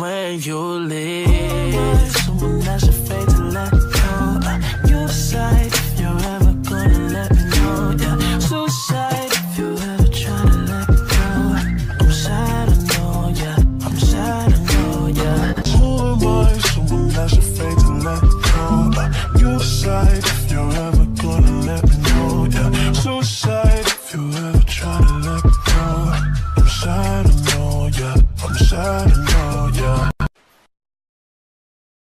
when you leave. Someone that's afraid to let go. Uh, your side, if you're ever gonna let me know. Yeah, suicide if you ever try to let me go. I'm sad, I know, yeah. I'm sad, I know, yeah. Who am I? Someone that's afraid to let go. Uh, your side, if you're ever I don't know ya.